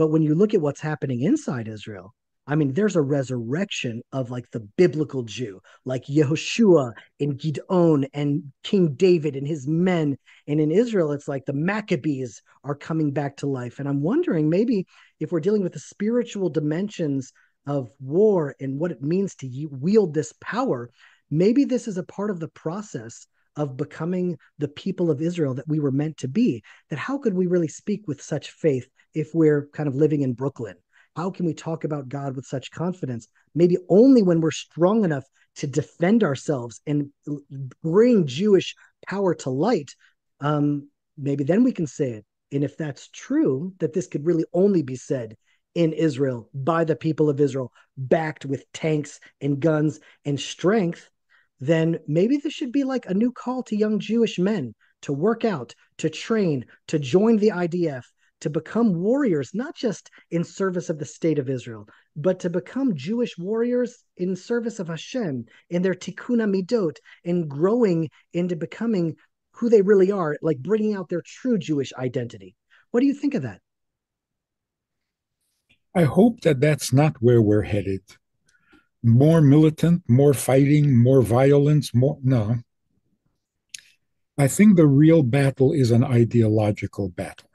But when you look at what's happening inside Israel, I mean, there's a resurrection of like the biblical Jew, like Yehoshua and Gideon and King David and his men. And in Israel, it's like the Maccabees are coming back to life. And I'm wondering maybe if we're dealing with the spiritual dimensions of war and what it means to wield this power, maybe this is a part of the process of becoming the people of Israel that we were meant to be. That how could we really speak with such faith if we're kind of living in Brooklyn? How can we talk about God with such confidence? Maybe only when we're strong enough to defend ourselves and bring Jewish power to light. Um, maybe then we can say it. And if that's true, that this could really only be said in Israel by the people of Israel, backed with tanks and guns and strength, then maybe this should be like a new call to young Jewish men to work out, to train, to join the IDF, to become warriors, not just in service of the state of Israel, but to become Jewish warriors in service of Hashem, in their tikkun midot, and growing into becoming who they really are, like bringing out their true Jewish identity. What do you think of that? I hope that that's not where we're headed. More militant, more fighting, more violence, more. No. I think the real battle is an ideological battle.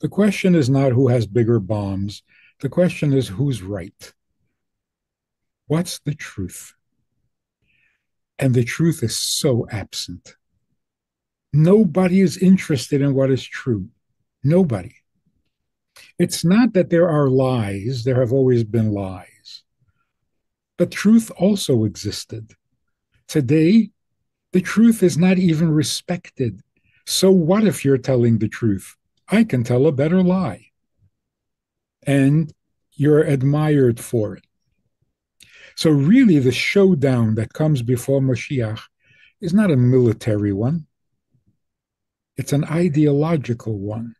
The question is not who has bigger bombs. The question is who's right. What's the truth? And the truth is so absent. Nobody is interested in what is true. Nobody. It's not that there are lies, there have always been lies. But truth also existed. Today, the truth is not even respected. So, what if you're telling the truth? I can tell a better lie. And you're admired for it. So, really, the showdown that comes before Mashiach is not a military one, it's an ideological one.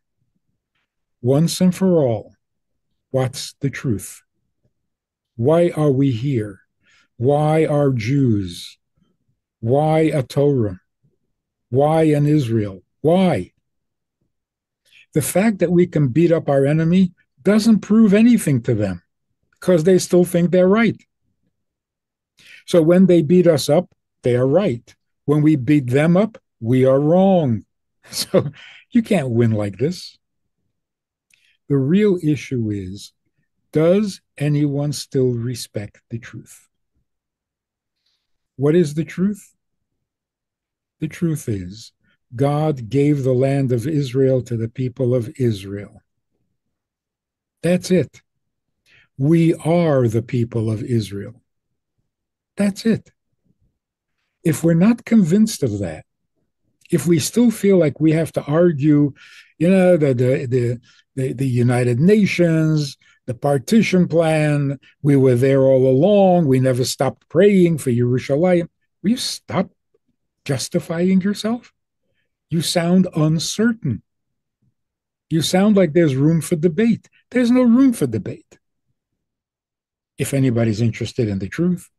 Once and for all, what's the truth? Why are we here? Why are Jews? Why a Torah? Why an Israel? Why? The fact that we can beat up our enemy doesn't prove anything to them because they still think they're right. So when they beat us up, they are right. When we beat them up, we are wrong. So you can't win like this. The real issue is does anyone still respect the truth? What is the truth? The truth is God gave the land of Israel to the people of Israel. That's it. We are the people of Israel. That's it. If we're not convinced of that, if we still feel like we have to argue, you know, the the the the, the United Nations, the partition plan, we were there all along, we never stopped praying for Yerushalayim. Will you stop justifying yourself? You sound uncertain. You sound like there's room for debate. There's no room for debate. If anybody's interested in the truth,